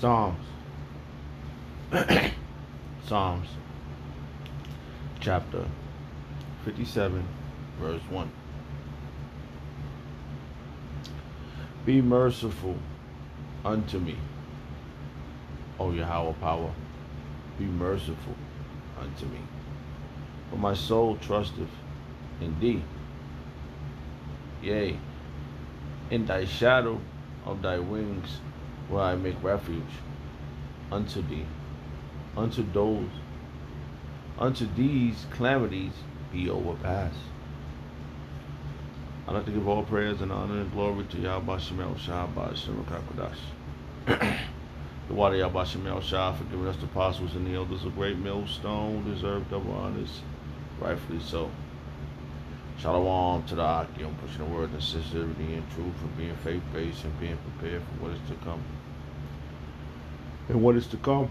Psalms. Psalms. Chapter 57, verse 1. Be merciful unto me, O Yahweh power. Be merciful unto me. For my soul trusteth in thee. Yea, in thy shadow of thy wings will I make refuge unto thee. Unto those, unto these calamities be overpassed. I'd like to give all prayers and honor and glory to Yahweh Shemel Shabbat Shem Kakodash. The water Yahweh Shemel Shah for giving us the apostles and the elders a great millstone, deserve double honors, rightfully so. Shalom to the Akim, pushing the word of sincerity and truth, for being faith-based and being prepared for what is to come. And what is to come?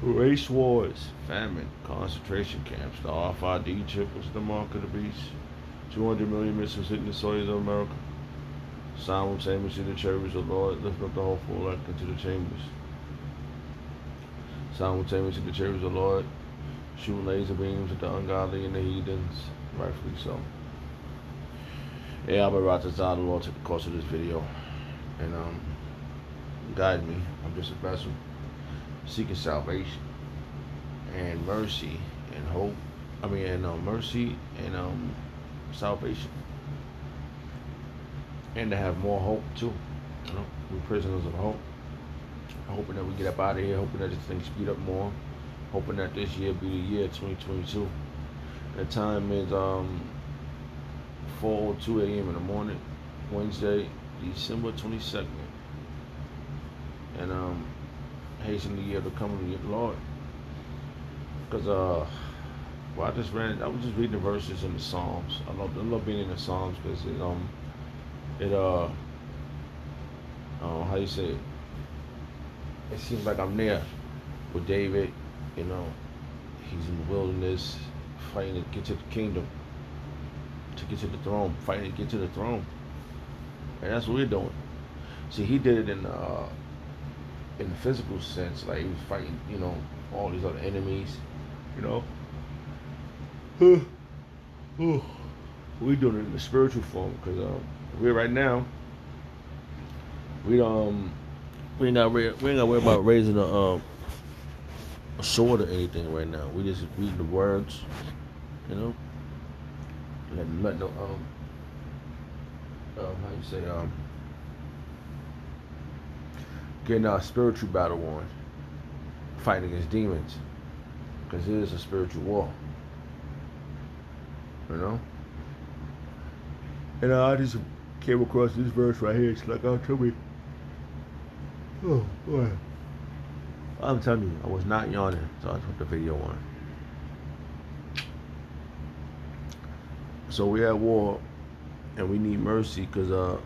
Race wars, famine, concentration camps. The RFID chip was the mark of the beast. 200 million missiles hitting the soils of America. Simultaneously, the chariots of the Lord lift up the hopeful elect into the chambers. Simultaneously, the chariots of the Lord shooting laser beams at the ungodly and the heathens, rightfully so. Yeah, I'm about to the Lord take the course of this video and um, guide me. I'm just a vessel seeking salvation and mercy and hope. I mean, and um, mercy and um, salvation, and to have more hope too. You know, we're prisoners of hope. Hoping that we get up out of here. Hoping that this thing speed up more. Hoping that this year be the year 2022. The time is um 4:02 a.m. in the morning, Wednesday, December 22nd, and um hasten the year to come of the Lord. Because uh, well, I just ran. I was just reading the verses in the Psalms. I love, I love being in the Psalms because it um, it uh, uh, how you say it? It seems like I'm there with David. You know, he's in the wilderness, fighting to get to the kingdom, to get to the throne, fighting to get to the throne, and that's what we're doing. See, he did it in uh in the physical sense, like he was fighting, you know, all these other enemies, you know. we doing it in the spiritual form because um, we're right now. We um we got we ain't got worry about raising the um a sword or anything right now. We just reading the words, you know. Letting let no um um how you say um getting our spiritual battle on, fighting against demons, because it is a spiritual war. You know? And I just came across this verse right here. It's like, oh, tell me. Oh, boy. I'm telling you, I was not yawning, so I put the video on. So we're at war, and we need mercy, because, uh,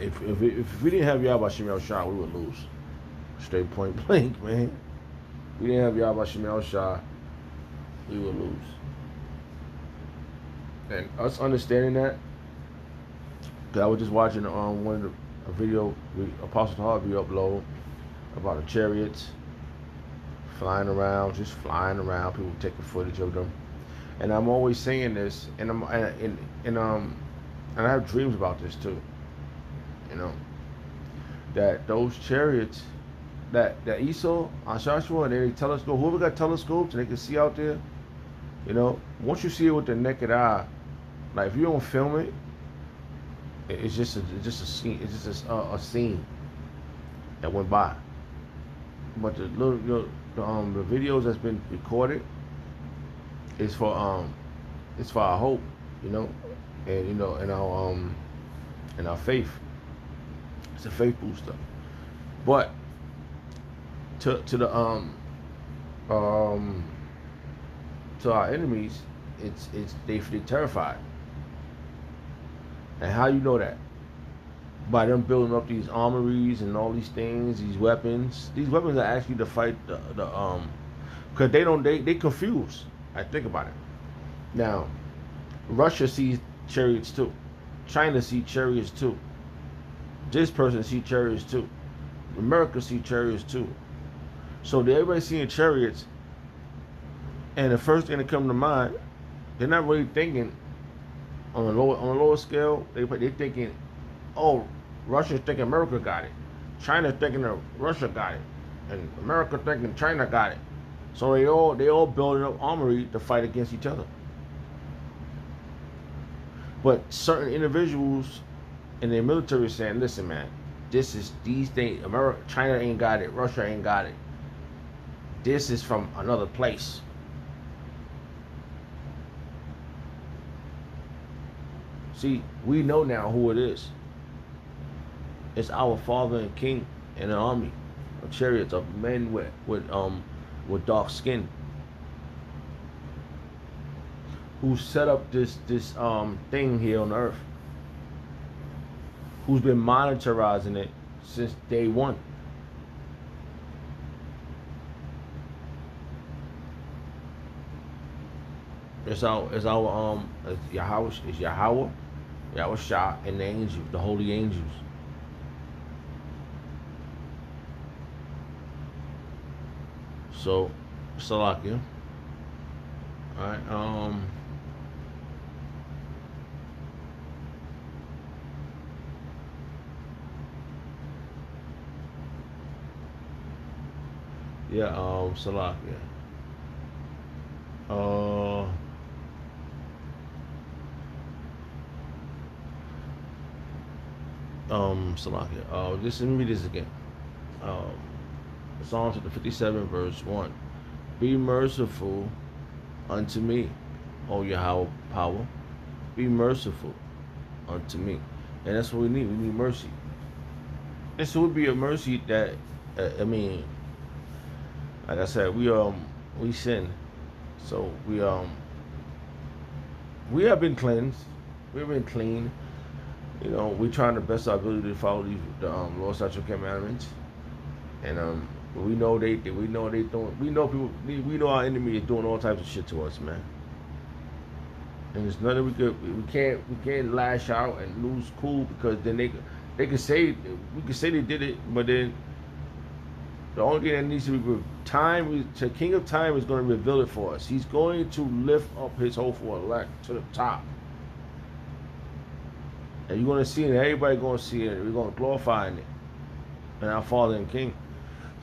if if, if we didn't have Yahweh Shemel Shah, we would lose. Straight point blank, man. we didn't have Yahweh Shemel Shah, we would lose. And us understanding that, cause I was just watching um one of the a video we, Apostle Harvey upload about the chariots flying around, just flying around, people taking footage of them. And I'm always saying this, and I'm and, and um and I have dreams about this too you know, that those chariots that that Esau on Joshua and they telescope, whoever got telescopes and they can see out there, you know, once you see it with the naked eye, like if you don't film it, it's just a, just a scene, it's just a, a scene that went by. But the little, know, the um the videos that's been recorded is for um it's for our hope, you know, and you know, and our um and our faith. It's a faith booster. But to to the um um to our enemies, it's it's they they terrified. And how you know that? By them building up these armories and all these things, these weapons. These weapons are actually to fight the, the um because they don't they they confuse. I think about it. Now, Russia sees chariots too. China sees chariots too. this person sees chariots too. America sees chariots too. So everybody seeing chariots, and the first thing that come to mind, they're not really thinking on a lower on a lower scale. They they thinking, oh, Russia's thinking America got it, China's thinking Russia got it, and America thinking China got it. So they all they all building up armory to fight against each other. But certain individuals in their military saying, listen, man, this is these things. America, China ain't got it. Russia ain't got it. This is from another place. See, we know now who it is. It's our father and king in an army of chariots of men with with um with dark skin. Who set up this this um thing here on earth. Who's been monitoring it since day one. It's our it's our um it's Yahweh it's Yahweh Yahweh Shah and the angels the holy angels so Salakia alright um Yeah, um, Salak, yeah. Uh, um, Salakia. Uh, just let me read this again. Um, Psalm chapter 57, verse 1. Be merciful unto me, O Yahweh power. Be merciful unto me. And that's what we need. We need mercy. This would be a mercy that, uh, I mean, like I said, we um we sin, so we um we have been cleansed, we've been clean. You know, we're trying the best our ability to follow these the um, Lord statute commandments, and um we know they we know they doing we know people we know our enemy is doing all types of shit to us, man. And there's nothing we could we can't we can't lash out and lose cool because then they they could say we could say they did it, but then the only thing that needs to be time, the King of Time is going to reveal it for us. He's going to lift up his hopeful elect to the top. And you're going to see it, everybody going to see it. We're going to glorify it. And our Father and King.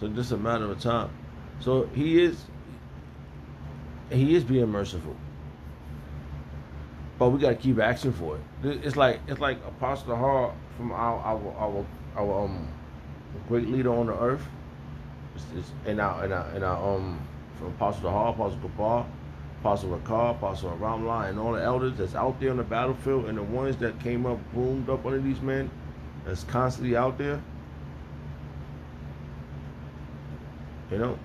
So just a matter of time. So he is he is being merciful. But we gotta keep asking for it. It's like it's like Apostle Hart from our our our, our um great leader on the earth in our in our in our um from Apostle Hall, Apostle Kabar, Apostle Rakar, Apostle Ramla, and all the elders that's out there on the battlefield, and the ones that came up, boomed up under these men, that's constantly out there. You know,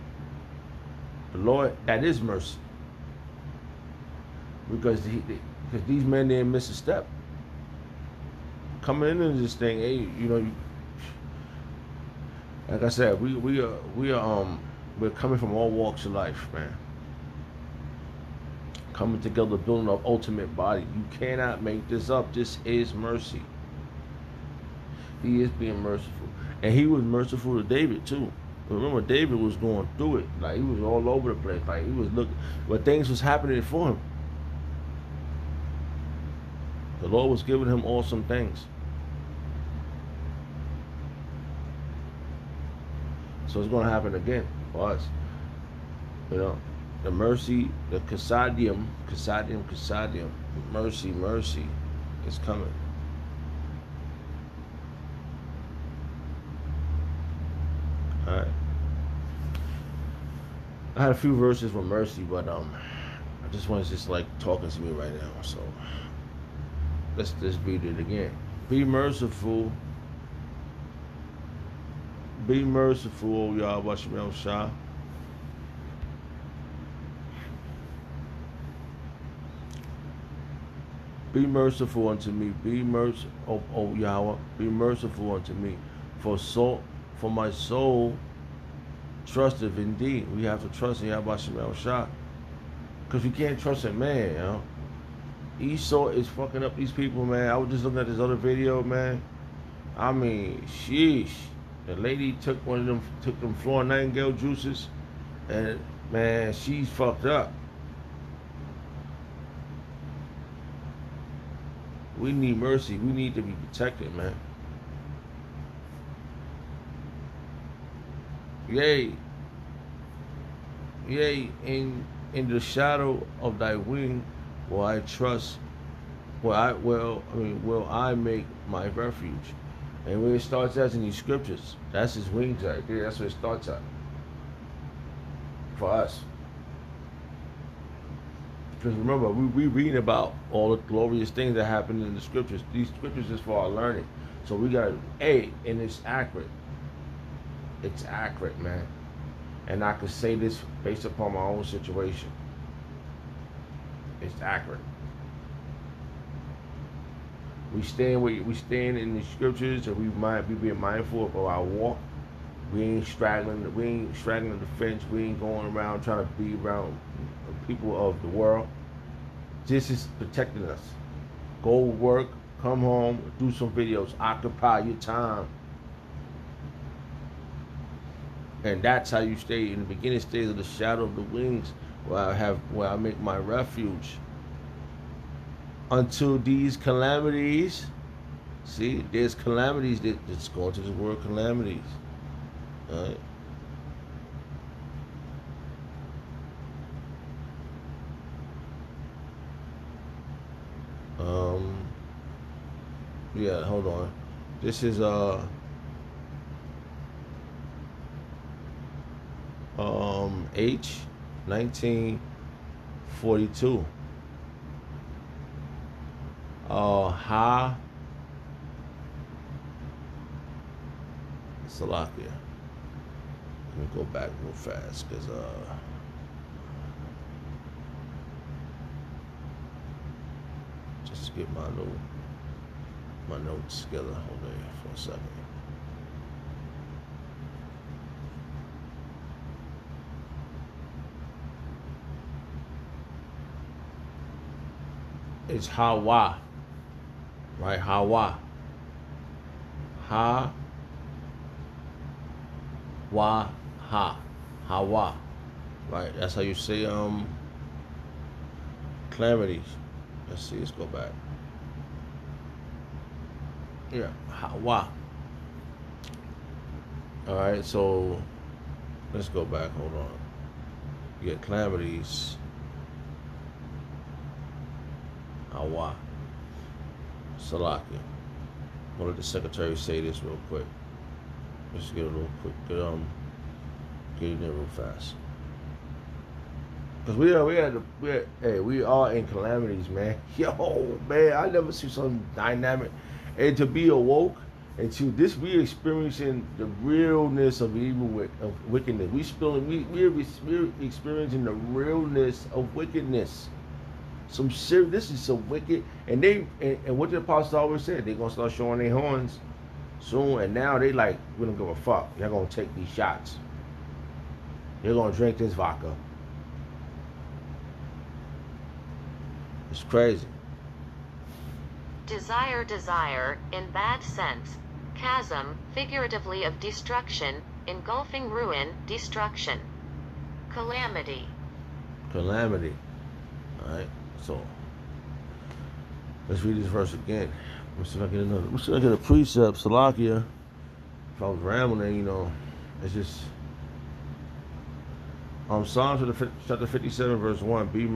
the Lord, that is mercy, because he, because these men didn't miss a step. Coming into this thing, hey, you know, like I said, we we are we are um we're coming from all walks of life, man. Coming together, building up ultimate body. You cannot make this up. This is mercy. He is being merciful, and he was merciful to David too. Remember, David was going through it. Like he was all over the place. Like he was looking, but things was happening for him. The Lord was giving him awesome things. So it's going to happen again for us. You know, the mercy, the Kasadium, Kasadium, Kasadium, mercy, mercy is coming. I had a few verses for mercy, but um, I just want to just like talking to me right now. So let's just read it again. Be merciful be merciful, O Yahweh Shem Shah. Be merciful unto me. Be merciful, O, o Yahweh. Be merciful unto me. For soul, for my soul trusteth in thee. We have to trust in Yahweh Shem Shah. Because we can't trust in man, you know. Esau is fucking up these people, man. I was just looking at this other video, man. I mean, sheesh. The lady took one of them, took them Florida Nightingale juices, and man, she's fucked up. We need mercy. We need to be protected, man. Yea, yea, in in the shadow of thy wing will I trust. Will I will I mean will I make my refuge? And where it starts as in these scriptures, that's his wings right there. That's where it starts at. For us. Because remember, we we reading about all the glorious things that happen in the scriptures. These scriptures is for our learning. So we got a and it's accurate. It's accurate, man. And I can say this based upon my own situation. It's accurate. We stand with we stand in the scriptures and we might be being mindful of our walk. We ain't straggling we ain't straggling the fence. We ain't going around trying to be around people of the world. This is protecting us. Go work, come home, do some videos, occupy your time. And that's how you stay in the beginning stage of the shadow of the wings, where I have where I make my refuge. Until these calamities, see, there's calamities that, that's going to the word calamities. All right. Um, yeah, hold on. This is uh um H nineteen forty two. Uh Ha Salakia. Let me go back real fast because uh just get my little my notes together. Hold on for a second. It's Hawa, right? Hawa. Ha. Wa. Ha. Hawa. Right. That's how you say um. Calamities. Let's see. Let's go back. Yeah, Hawa. All right, so let's go back. Hold on. You get calamities. Hawa. Salakia. I'll let the secretary say this real quick. Let's get a little quick. Get um, get in there real fast. Cause we are, we are, we are, hey, we are in calamities, man. Yo, man, I never see something dynamic and to be awoke and to this we experiencing the realness of evil of wickedness we spilling we we're, we're experiencing the realness of wickedness some serious this is some wicked and they and, and what the apostle always said they're gonna start showing their horns soon and now they like we don't give a fuck they're gonna take these shots they're gonna drink this vodka it's crazy Desire desire, in bad sense. Chasm, figuratively of destruction, engulfing ruin, destruction. Calamity. Calamity. Alright, so let's read this verse again. Let's see if I get another. Let's see if I get a precept, Salakia. If I was rambling, you know, it's just um Psalms chapter 57, verse 1. Be